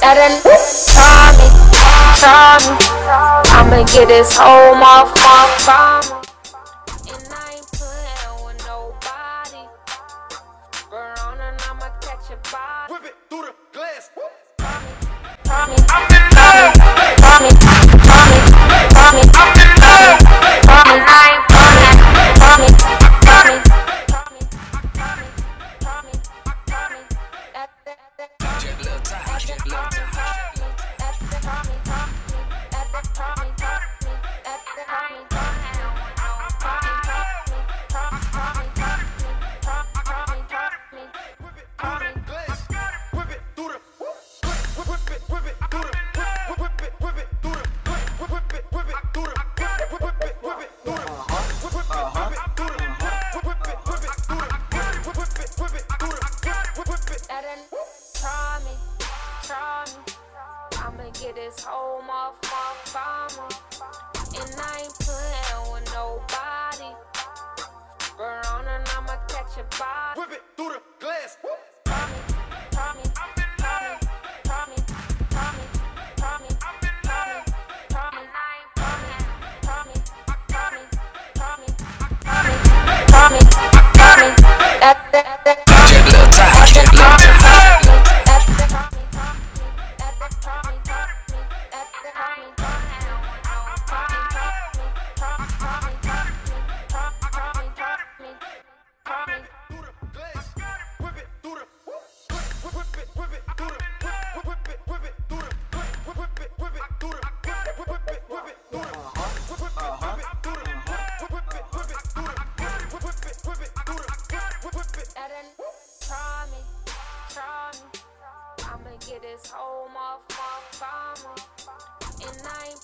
That Tommy, me. I'ma get this whole motherfucker. and I'ma catch a. Whip it through the glass. Woo.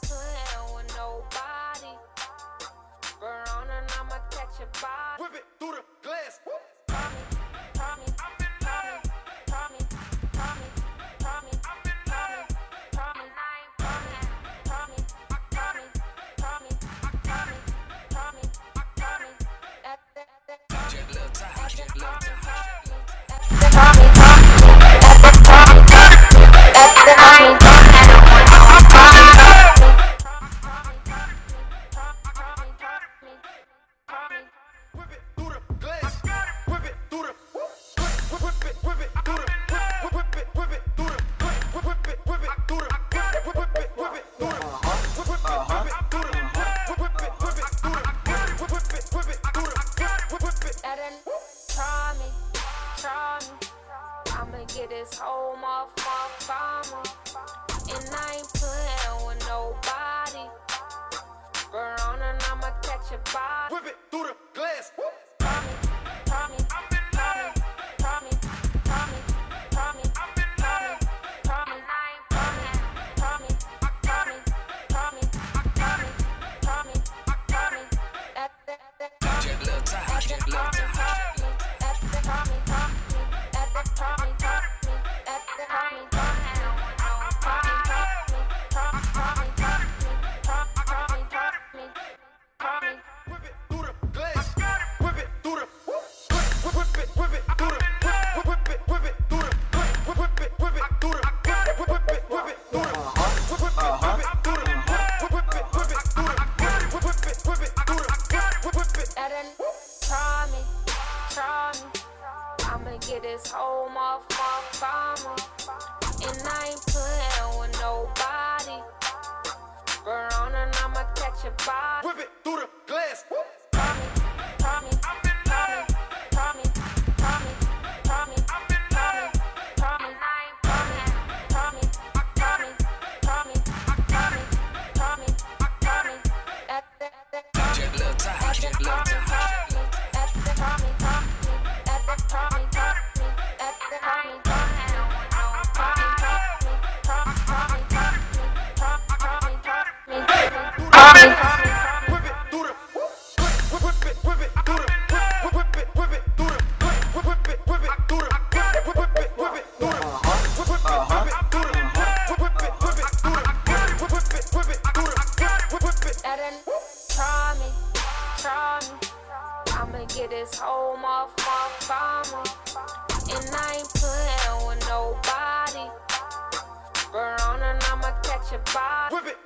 playing with nobody. Verona, I'ma catch your body. Whip it through the glass. Woo. Promise, promise, I'm in love. Promise, promise, promise, I'm in love. Promise, I ain't promise, promise, I got it. Promise, I got it. Promise, I got it. That, that, that, that. Check little time, check little time. your vibe. Whip it through the glass. Woo. ain't playing with nobody. I'ma catch body. Whip it through the glass. Woo. A body. Whip it